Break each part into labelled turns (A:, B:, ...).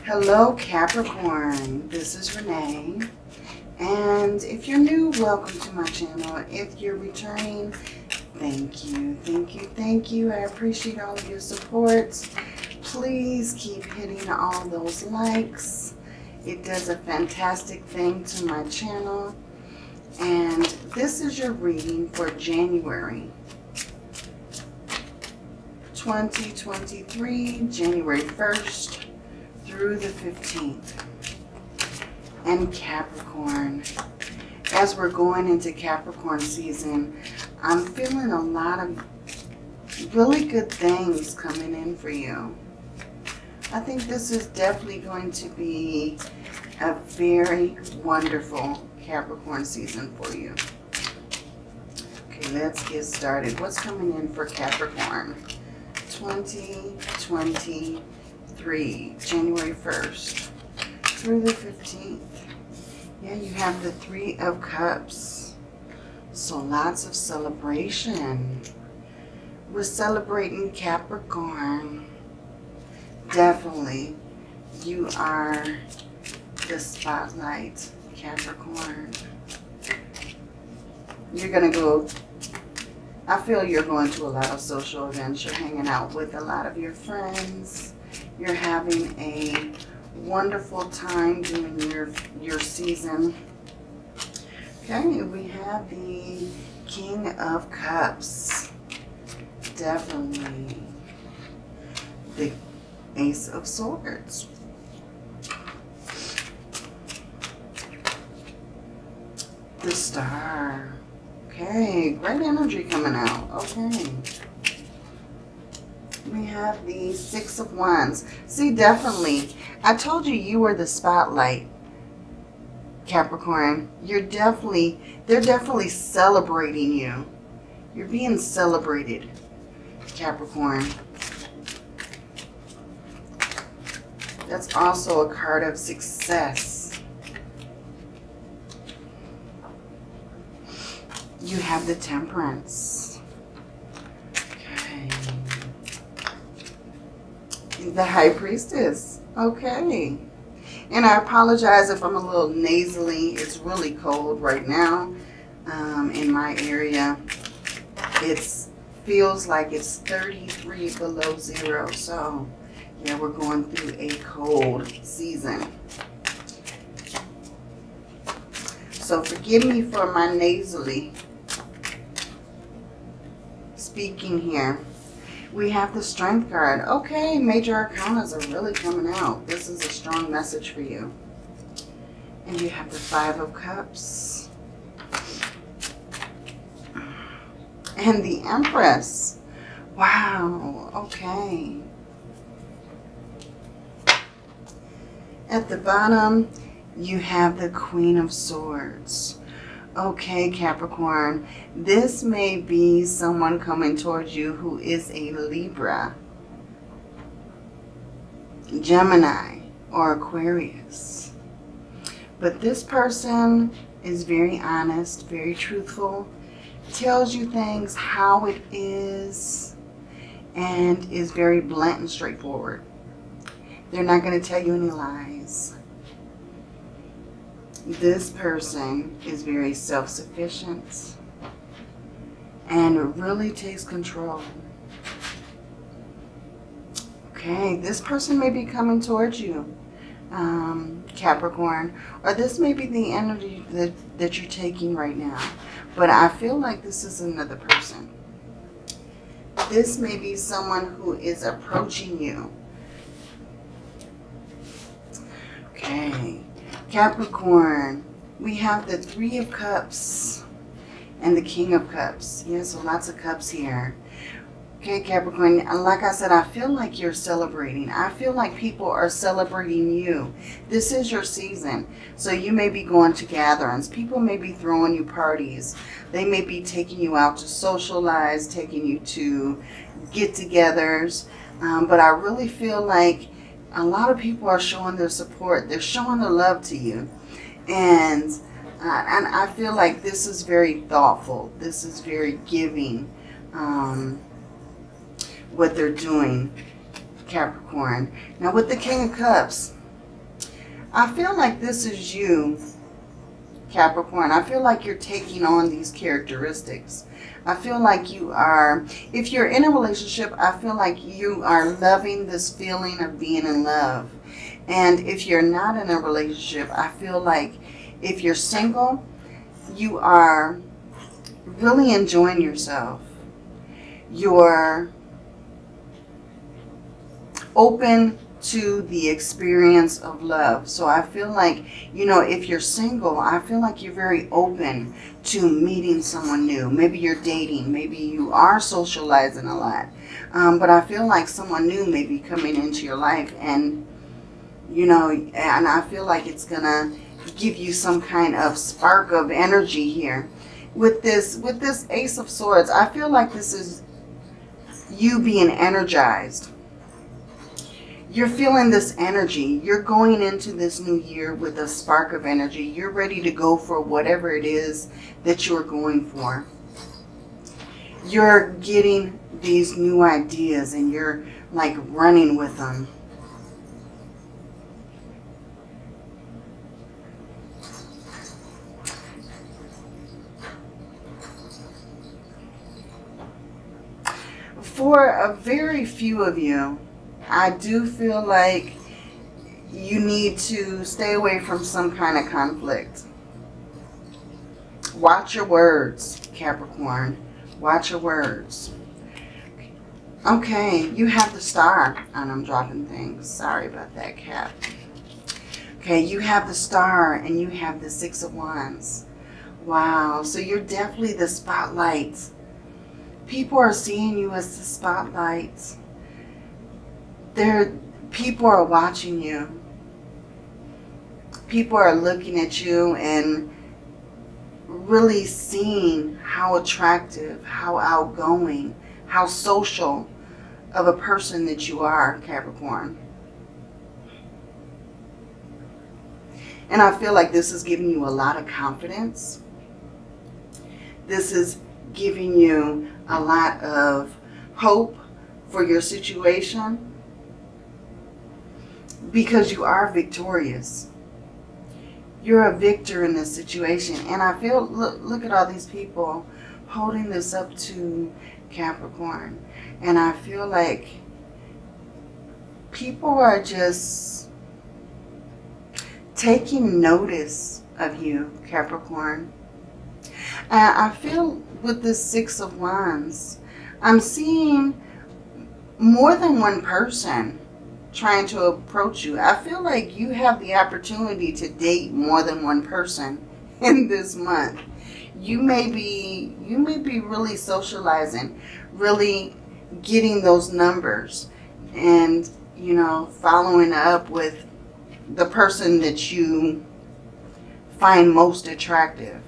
A: Hello Capricorn, this is Renee. And if you're new, welcome to my channel. If you're returning, thank you, thank you, thank you. I appreciate all of your support. Please keep hitting all those likes. It does a fantastic thing to my channel. And this is your reading for January 2023, January 1st through the 15th. And Capricorn. As we're going into Capricorn season, I'm feeling a lot of really good things coming in for you. I think this is definitely going to be a very wonderful Capricorn season for you. Okay, let's get started. What's coming in for Capricorn? 2023, January 1st through the 15th. Yeah, you have the Three of Cups. So lots of celebration. We're celebrating Capricorn. Definitely, you are the spotlight, Capricorn. You're going to go I feel you're going to a lot of social events. You're hanging out with a lot of your friends. You're having a wonderful time during your, your season. Okay, we have the King of Cups. Definitely. The Ace of Swords. The Star. Okay, great energy coming out. Okay. We have the Six of Wands. See, definitely. I told you you were the spotlight, Capricorn. You're definitely, they're definitely celebrating you. You're being celebrated, Capricorn. That's also a card of success. You have the temperance. The high priestess. Okay. And I apologize if I'm a little nasally. It's really cold right now um, in my area. It feels like it's 33 below zero. So, yeah, we're going through a cold season. So forgive me for my nasally speaking here. We have the Strength card. Okay, Major Arcanas are really coming out. This is a strong message for you. And you have the Five of Cups. And the Empress. Wow, okay. At the bottom, you have the Queen of Swords. Okay, Capricorn, this may be someone coming towards you who is a Libra, Gemini, or Aquarius. But this person is very honest, very truthful, tells you things how it is, and is very blunt and straightforward. They're not going to tell you any lies this person is very self-sufficient and really takes control. Okay, this person may be coming towards you, um, Capricorn, or this may be the energy that, that you're taking right now. But I feel like this is another person. This may be someone who is approaching you. Okay. Capricorn, we have the Three of Cups and the King of Cups. Yeah, so lots of cups here. Okay, Capricorn, like I said, I feel like you're celebrating. I feel like people are celebrating you. This is your season. So you may be going to gatherings. People may be throwing you parties. They may be taking you out to socialize, taking you to get-togethers. Um, but I really feel like a lot of people are showing their support. They're showing their love to you. And, uh, and I feel like this is very thoughtful. This is very giving, um, what they're doing, Capricorn. Now with the King of Cups, I feel like this is you, Capricorn. I feel like you're taking on these characteristics. I feel like you are, if you're in a relationship, I feel like you are loving this feeling of being in love. And if you're not in a relationship, I feel like if you're single, you are really enjoying yourself. You're open to the experience of love. So I feel like, you know, if you're single, I feel like you're very open to meeting someone new. Maybe you're dating, maybe you are socializing a lot. Um, but I feel like someone new may be coming into your life and, you know, and I feel like it's going to give you some kind of spark of energy here. With this, with this Ace of Swords, I feel like this is you being energized you're feeling this energy. You're going into this new year with a spark of energy. You're ready to go for whatever it is that you're going for. You're getting these new ideas and you're like running with them. For a very few of you, I do feel like you need to stay away from some kind of conflict. Watch your words, Capricorn. Watch your words. Okay, you have the star. And I'm dropping things. Sorry about that, Cap. Okay, you have the star and you have the six of wands. Wow, so you're definitely the spotlight. People are seeing you as the spotlight there people are watching you. People are looking at you and really seeing how attractive how outgoing how social of a person that you are Capricorn. And I feel like this is giving you a lot of confidence. This is giving you a lot of hope for your situation because you are victorious. You're a victor in this situation. And I feel, look, look at all these people holding this up to Capricorn. And I feel like people are just taking notice of you, Capricorn. I feel with the Six of Wands, I'm seeing more than one person trying to approach you. I feel like you have the opportunity to date more than one person in this month. You may be you may be really socializing, really getting those numbers and you know, following up with the person that you find most attractive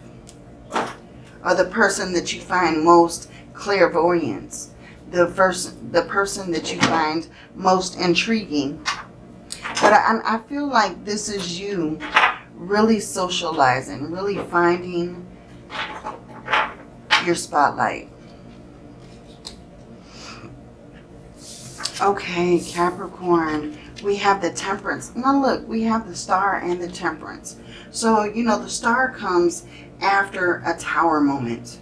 A: or the person that you find most clairvoyance the first the person that you find most intriguing. But I, I feel like this is you really socializing, really finding your spotlight. Okay, Capricorn, we have the temperance. Now look, we have the star and the temperance. So, you know, the star comes after a tower moment.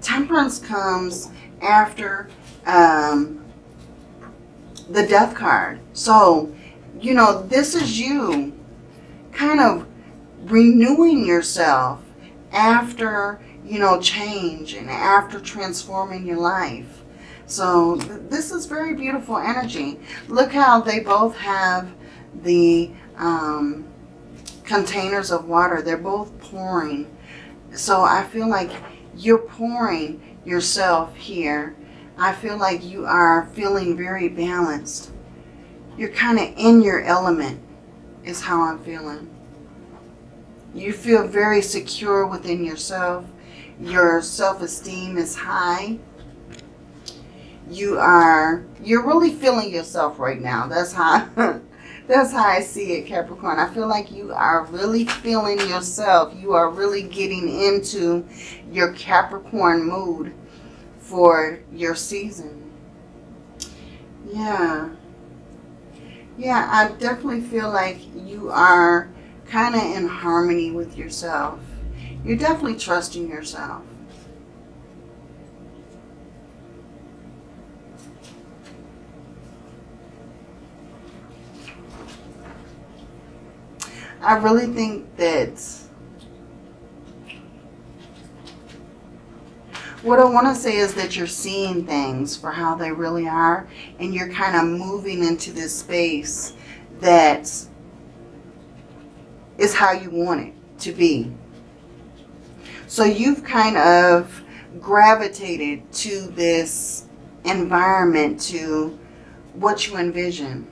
A: Temperance comes after um, the death card. So, you know, this is you kind of renewing yourself after, you know, change and after transforming your life. So th this is very beautiful energy. Look how they both have the um, containers of water. They're both pouring. So I feel like you're pouring yourself here I feel like you are feeling very balanced. You're kind of in your element is how I'm feeling. You feel very secure within yourself. Your self-esteem is high. You are, you're really feeling yourself right now. That's how, that's how I see it, Capricorn. I feel like you are really feeling yourself. You are really getting into your Capricorn mood for your season. Yeah. Yeah, I definitely feel like you are kind of in harmony with yourself. You're definitely trusting yourself. I really think that what I want to say is that you're seeing things for how they really are and you're kind of moving into this space that is how you want it to be. So you've kind of gravitated to this environment, to what you envision.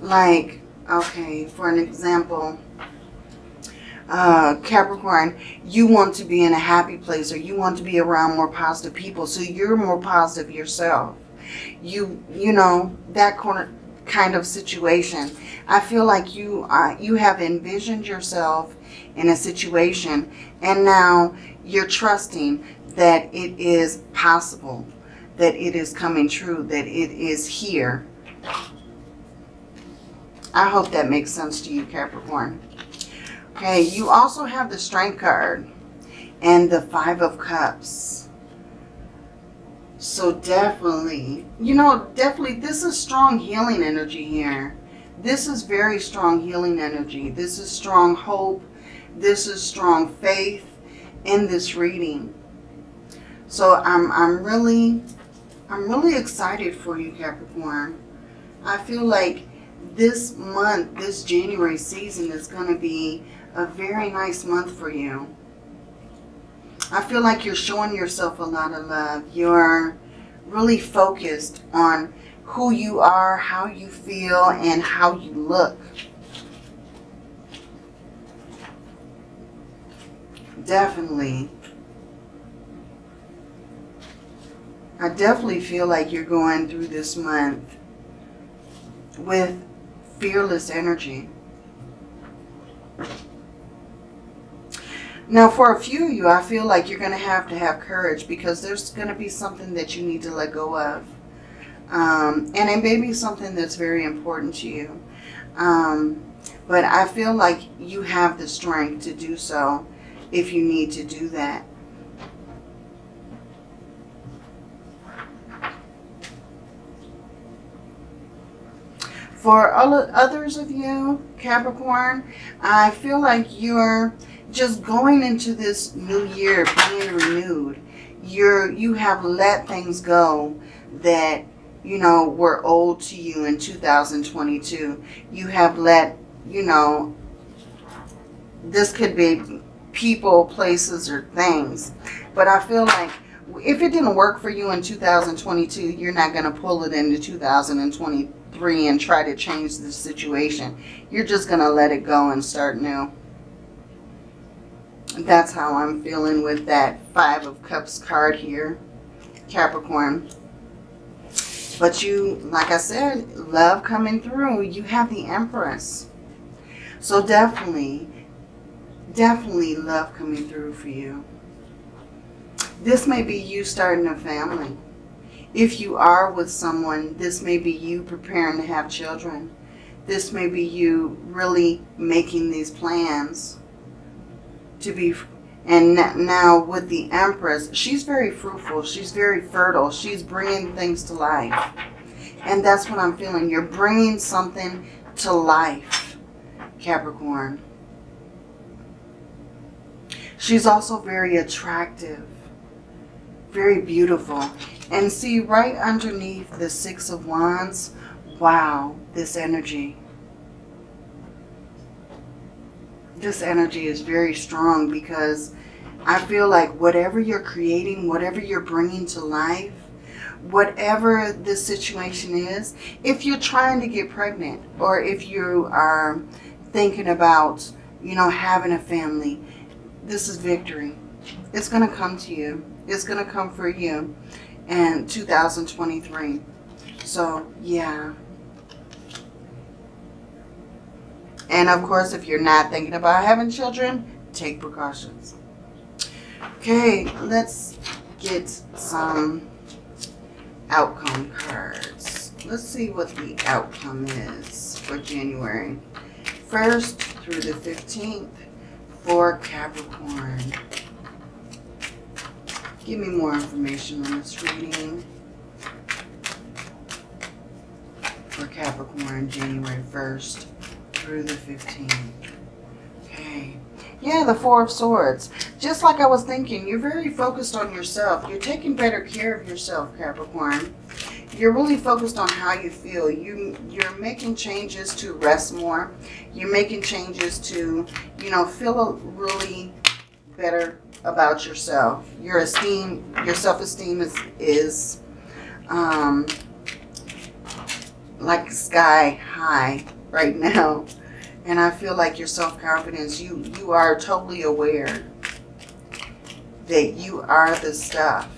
A: Like, okay, for an example, uh, Capricorn, you want to be in a happy place or you want to be around more positive people. So you're more positive yourself. You, you know, that corner kind of situation. I feel like you are, you have envisioned yourself in a situation and now you're trusting that it is possible, that it is coming true, that it is here. I hope that makes sense to you, Capricorn. Okay, you also have the Strength card and the Five of Cups. So definitely, you know, definitely this is strong healing energy here. This is very strong healing energy. This is strong hope. This is strong faith in this reading. So I'm, I'm really, I'm really excited for you, Capricorn. I feel like this month, this January season is going to be a very nice month for you. I feel like you're showing yourself a lot of love. You're really focused on who you are, how you feel, and how you look. Definitely. I definitely feel like you're going through this month with fearless energy. Now, for a few of you, I feel like you're going to have to have courage because there's going to be something that you need to let go of. Um, and it may be something that's very important to you. Um, but I feel like you have the strength to do so if you need to do that. For all others of you, Capricorn, I feel like you're just going into this new year being renewed. You're you have let things go that you know were old to you in 2022. You have let you know this could be people, places, or things. But I feel like if it didn't work for you in 2022, you're not going to pull it into 2023 and try to change the situation. You're just going to let it go and start new. That's how I'm feeling with that Five of Cups card here, Capricorn. But you, like I said, love coming through. You have the Empress. So definitely, definitely love coming through for you. This may be you starting a family. If you are with someone, this may be you preparing to have children. This may be you really making these plans to be and now with the empress she's very fruitful she's very fertile she's bringing things to life. And that's what i'm feeling you're bringing something to life capricorn. She's also very attractive very beautiful. And see right underneath the six of wands wow this energy this energy is very strong because I feel like whatever you're creating, whatever you're bringing to life, whatever the situation is, if you're trying to get pregnant or if you are thinking about, you know, having a family, this is victory. It's going to come to you. It's going to come for you in 2023. So, yeah. And of course, if you're not thinking about having children, take precautions. Okay, let's get some outcome cards. Let's see what the outcome is for January 1st through the 15th for Capricorn. Give me more information on this reading for Capricorn, January 1st through the 15th. Okay. Yeah, the Four of Swords. Just like I was thinking, you're very focused on yourself. You're taking better care of yourself, Capricorn. You're really focused on how you feel. You, you're making changes to rest more. You're making changes to, you know, feel really better about yourself. Your esteem, your self-esteem is, is um, like sky high right now. And I feel like your self-confidence, you, you are totally aware that you are the stuff.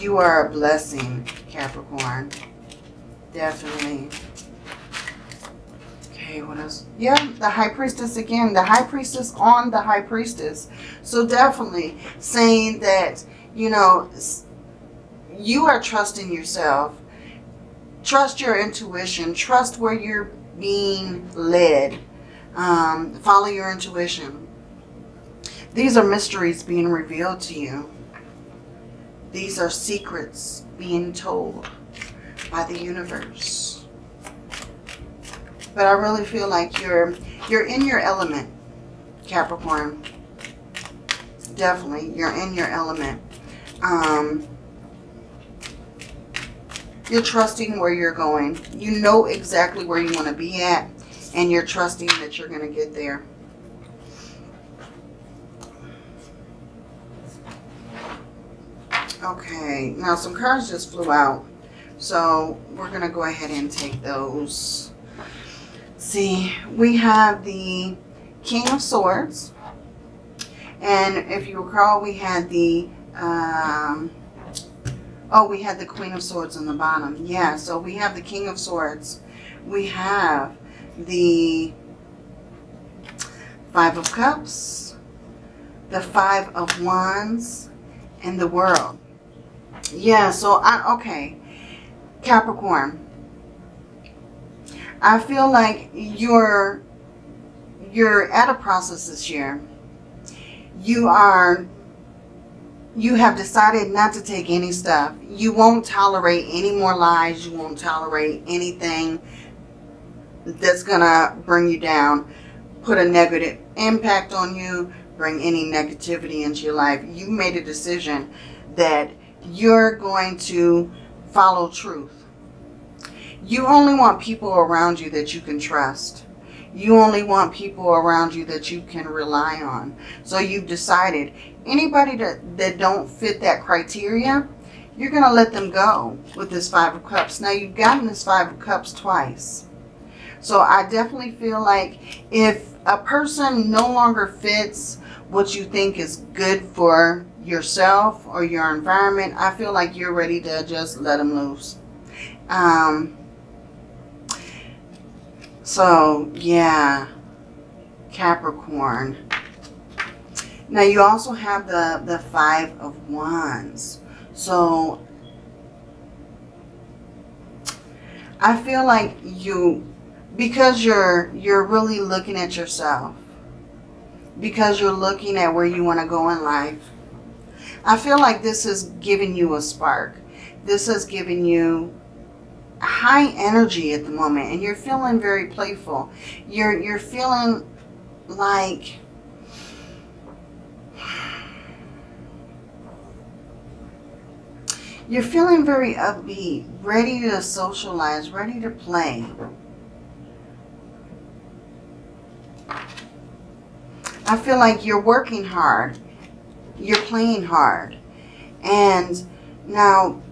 A: You are a blessing, Capricorn. Definitely. Okay, what else? Yeah, the High Priestess again. The High Priestess on the High Priestess. So definitely saying that, you know, you are trusting yourself. Trust your intuition. Trust where you're being led. Um, follow your intuition. These are mysteries being revealed to you. These are secrets being told by the universe. But I really feel like you're you're in your element, Capricorn. Definitely, you're in your element. Um, you're trusting where you're going. You know exactly where you want to be at, and you're trusting that you're going to get there. Okay, now some cards just flew out. So we're going to go ahead and take those. See, we have the King of Swords. And if you recall, we had the, um, oh, we had the Queen of Swords on the bottom. Yeah, so we have the King of Swords. We have the Five of Cups, the Five of Wands, and the World. Yeah, so I okay. Capricorn. I feel like you're you're at a process this year. You are you have decided not to take any stuff. You won't tolerate any more lies. You won't tolerate anything that's going to bring you down, put a negative impact on you, bring any negativity into your life. You made a decision that you're going to follow truth. You only want people around you that you can trust. You only want people around you that you can rely on. So you've decided anybody that, that don't fit that criteria, you're going to let them go with this Five of Cups. Now you've gotten this Five of Cups twice. So I definitely feel like if a person no longer fits what you think is good for yourself or your environment, I feel like you're ready to just let them loose. Um, so, yeah, Capricorn. Now, you also have the, the Five of Wands. So, I feel like you, because you're, you're really looking at yourself, because you're looking at where you want to go in life, I feel like this is giving you a spark. This is giving you high energy at the moment and you're feeling very playful. You're you're feeling like you're feeling very upbeat, ready to socialize, ready to play. I feel like you're working hard you're playing hard. And now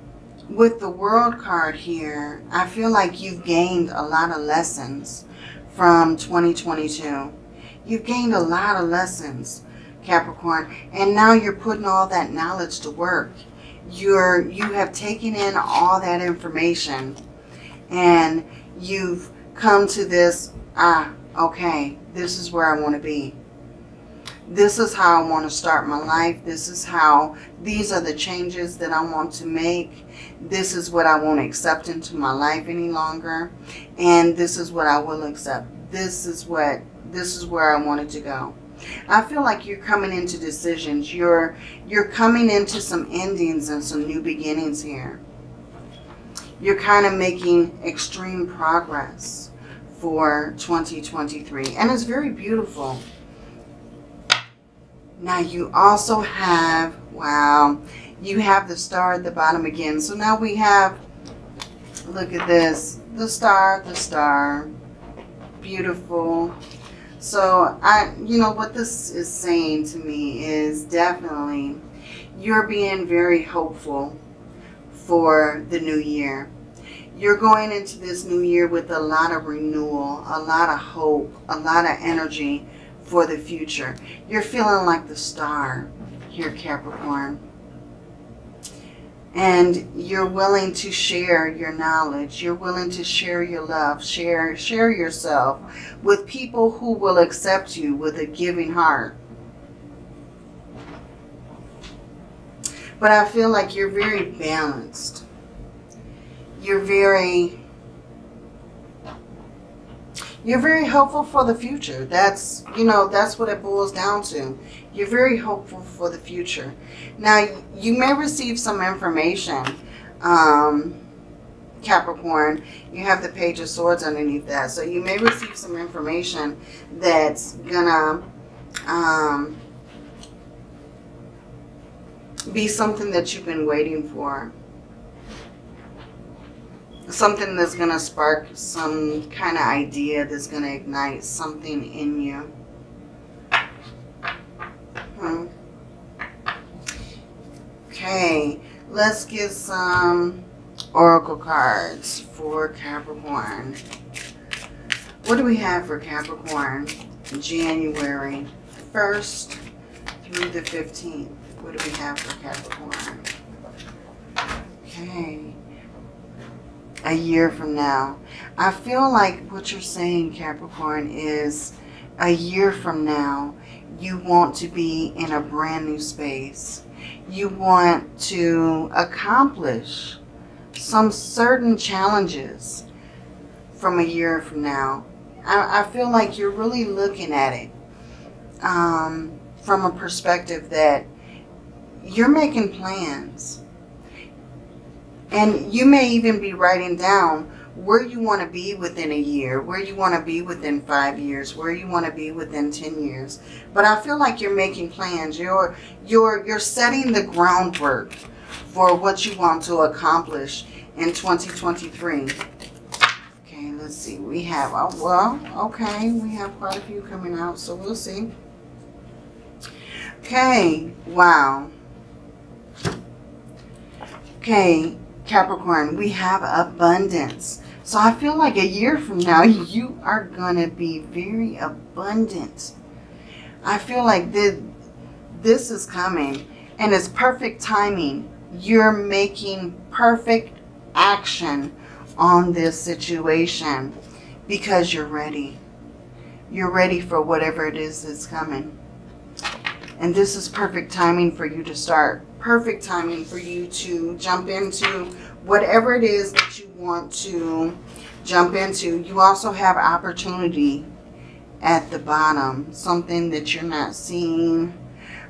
A: with the world card here, I feel like you've gained a lot of lessons from 2022. You've gained a lot of lessons, Capricorn, and now you're putting all that knowledge to work. You're you have taken in all that information and you've come to this, ah, okay, this is where I want to be this is how I want to start my life. This is how, these are the changes that I want to make. This is what I won't accept into my life any longer. And this is what I will accept. This is what, this is where I wanted to go. I feel like you're coming into decisions. You're, you're coming into some endings and some new beginnings here. You're kind of making extreme progress for 2023. And it's very beautiful. Now you also have, wow, you have the star at the bottom again. So now we have, look at this, the star, the star, beautiful. So I, you know, what this is saying to me is definitely you're being very hopeful for the new year. You're going into this new year with a lot of renewal, a lot of hope, a lot of energy for the future. You're feeling like the star here, Capricorn. And you're willing to share your knowledge. You're willing to share your love, share, share yourself with people who will accept you with a giving heart. But I feel like you're very balanced. You're very you're very hopeful for the future. That's, you know, that's what it boils down to. You're very hopeful for the future. Now, you may receive some information, um, Capricorn. You have the Page of Swords underneath that. So you may receive some information that's gonna um, be something that you've been waiting for something that's going to spark some kind of idea that's going to ignite something in you. Okay, let's get some oracle cards for Capricorn. What do we have for Capricorn? January 1st through the 15th. What do we have for Capricorn? Okay a year from now. I feel like what you're saying, Capricorn, is a year from now, you want to be in a brand new space. You want to accomplish some certain challenges from a year from now. I, I feel like you're really looking at it um, from a perspective that you're making plans and you may even be writing down where you want to be within a year, where you want to be within five years, where you want to be within 10 years. But I feel like you're making plans. You're, you're, you're setting the groundwork for what you want to accomplish in 2023. Okay, let's see. We have, oh, well, okay, we have quite a few coming out, so we'll see. Okay, wow. Okay, Capricorn, we have abundance. So I feel like a year from now, you are going to be very abundant. I feel like this, this is coming and it's perfect timing. You're making perfect action on this situation because you're ready. You're ready for whatever it is that's coming. And this is perfect timing for you to start perfect timing for you to jump into whatever it is that you want to jump into. You also have opportunity at the bottom, something that you're not seeing.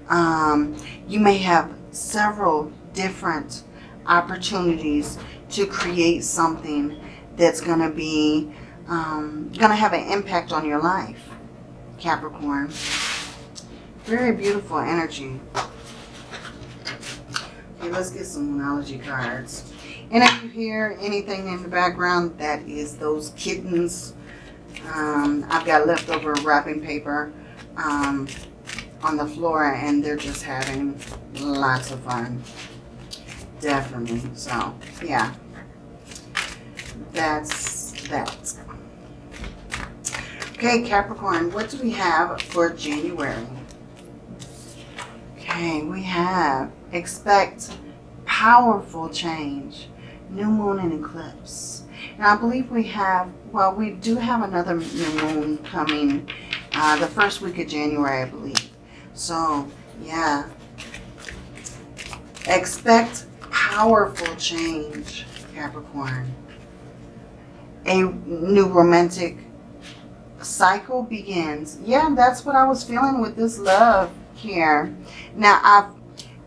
A: Um, you may have several different opportunities to create something that's going to be um, going to have an impact on your life, Capricorn. Very beautiful energy. Okay, let's get some Moonology cards. And if you hear anything in the background, that is those kittens. Um, I've got leftover wrapping paper um, on the floor and they're just having lots of fun. Definitely. So, yeah. That's that. Okay, Capricorn, what do we have for January? Okay, we have expect powerful change, new moon and eclipse. And I believe we have, well, we do have another new moon coming uh, the first week of January, I believe. So, yeah. Expect powerful change, Capricorn. A new romantic cycle begins. Yeah, that's what I was feeling with this love here. Now, I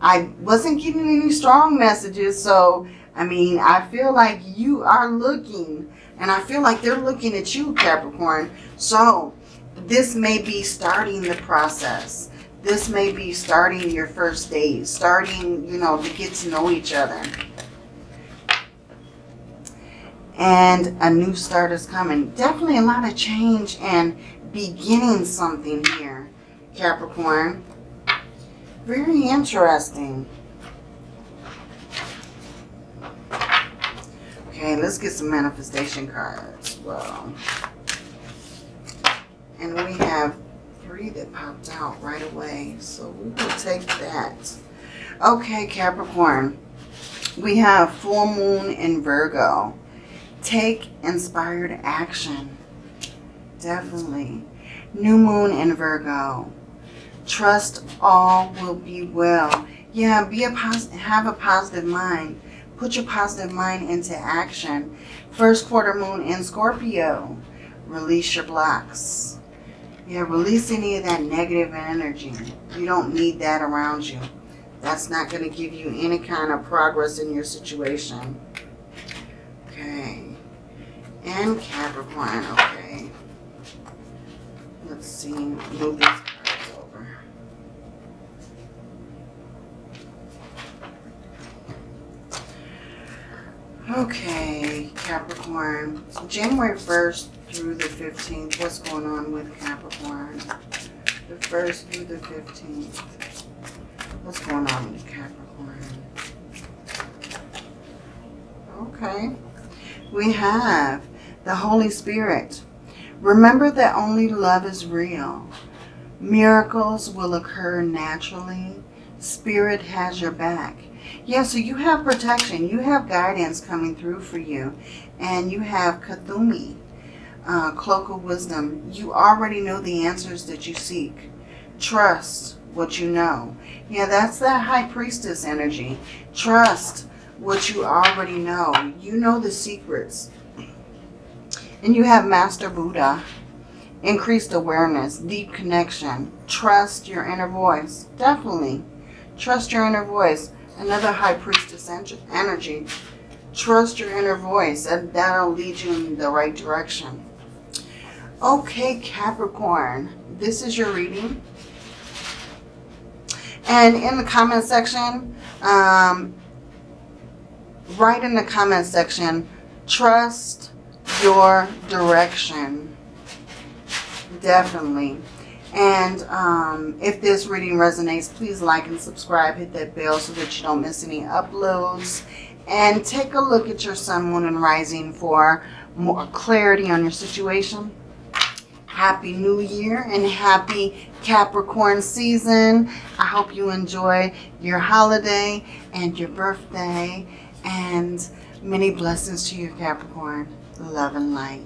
A: I wasn't getting any strong messages, so I mean, I feel like you are looking, and I feel like they're looking at you, Capricorn. So, this may be starting the process. This may be starting your first date, starting, you know, to get to know each other. And a new start is coming. Definitely a lot of change and beginning something here, Capricorn. Very interesting. Okay, let's get some manifestation cards. Well, and we have three that popped out right away. So we will take that. Okay, Capricorn. We have full moon in Virgo. Take inspired action. Definitely. New moon in Virgo. Trust all will be well. Yeah, be a have a positive mind. Put your positive mind into action. First quarter moon in Scorpio. Release your blocks. Yeah, release any of that negative energy. You don't need that around you. That's not going to give you any kind of progress in your situation. Okay. And Capricorn, okay. Let's see. Move Okay, Capricorn. January 1st through the 15th. What's going on with Capricorn? The 1st through the 15th. What's going on with Capricorn? Okay. We have the Holy Spirit. Remember that only love is real. Miracles will occur naturally. Spirit has your back. Yeah, so you have protection. You have guidance coming through for you. And you have Kuthumi, uh, Cloak of Wisdom. You already know the answers that you seek. Trust what you know. Yeah, that's that High Priestess energy. Trust what you already know. You know the secrets. And you have Master Buddha. Increased awareness, deep connection. Trust your inner voice. Definitely. Trust your inner voice another high priestess energy. Trust your inner voice, and that'll lead you in the right direction. Okay, Capricorn, this is your reading. And in the comment section, um, write in the comment section, trust your direction. Definitely. And um, if this reading resonates, please like and subscribe. Hit that bell so that you don't miss any uploads. And take a look at your sun, moon, and rising for more clarity on your situation. Happy New Year and happy Capricorn season. I hope you enjoy your holiday and your birthday. And many blessings to you, Capricorn. Love and light.